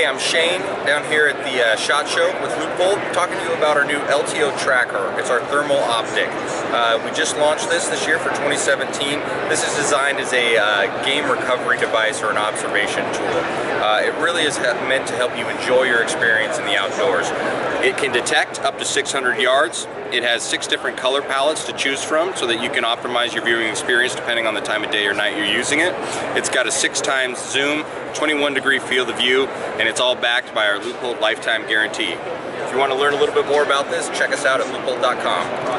Hey, I'm Shane down here at the uh, SHOT Show with Leupold, talking to you about our new LTO tracker. It's our thermal optic. Uh, we just launched this this year for 2017. This is designed as a uh, game recovery device or an observation tool. Uh, it really is meant to help you enjoy your experience in the outdoors. It can detect up to 600 yards. It has six different color palettes to choose from so that you can optimize your viewing experience depending on the time of day or night you're using it. It's got a six times zoom, 21 degree field of view, and it's all backed by our Leupold lifetime guarantee. If you want to learn a little bit more about this, check us out at leupold.com.